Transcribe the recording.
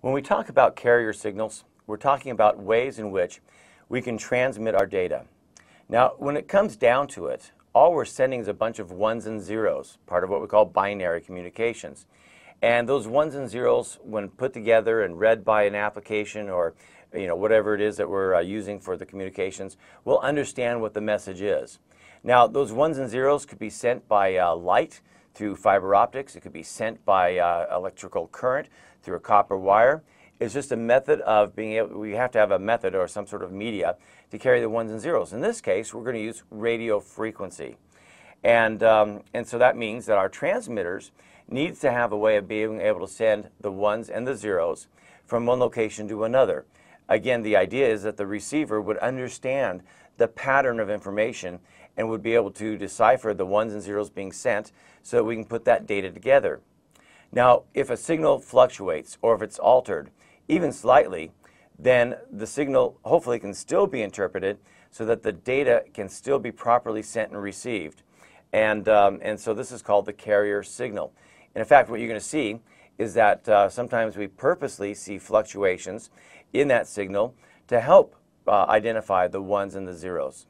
When we talk about carrier signals, we're talking about ways in which we can transmit our data. Now, when it comes down to it, all we're sending is a bunch of ones and zeros, part of what we call binary communications. And those ones and zeros, when put together and read by an application or you know, whatever it is that we're uh, using for the communications, will understand what the message is. Now, those ones and zeros could be sent by uh, light through fiber optics. It could be sent by uh, electrical current through a copper wire. It's just a method of being able, we have to have a method or some sort of media to carry the ones and zeros. In this case, we're going to use radio frequency. And, um, and so that means that our transmitters needs to have a way of being able to send the ones and the zeros from one location to another. Again, the idea is that the receiver would understand the pattern of information and would be able to decipher the ones and zeros being sent so that we can put that data together. Now, if a signal fluctuates or if it's altered, even slightly, then the signal hopefully can still be interpreted so that the data can still be properly sent and received. And, um, and so this is called the carrier signal. And in fact, what you're going to see is that uh, sometimes we purposely see fluctuations in that signal to help uh, identify the ones and the zeros.